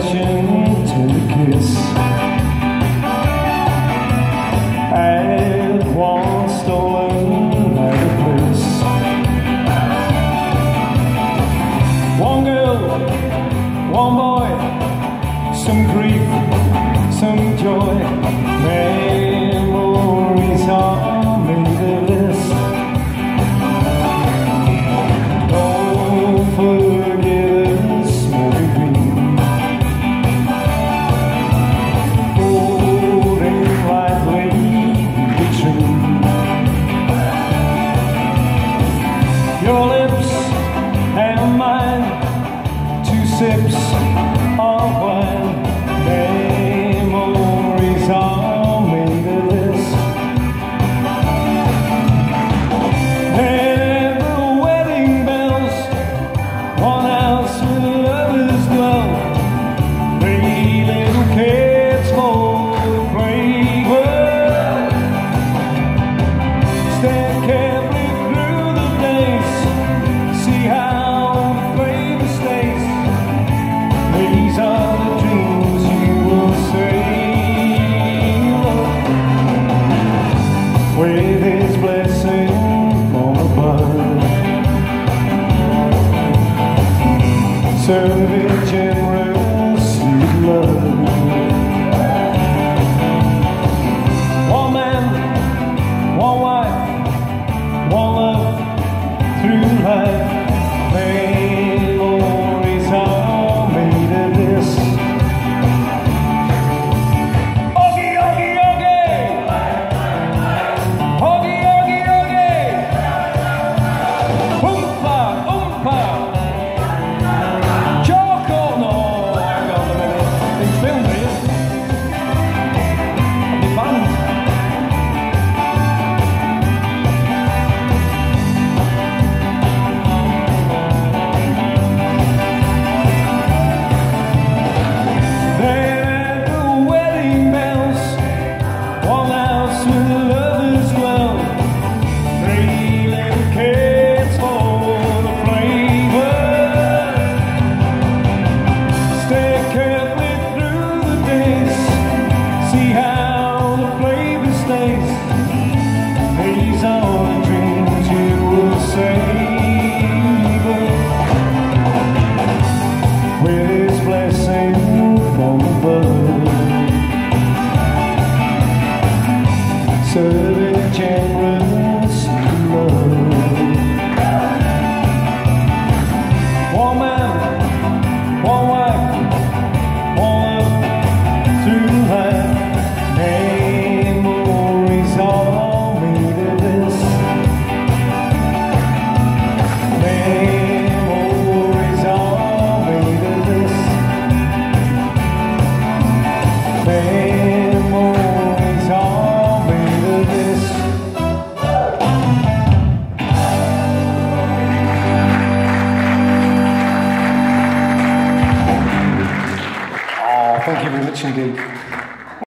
passion to kiss stolen the bliss One girl, one boy, some grief, some joy. Two sips için değil.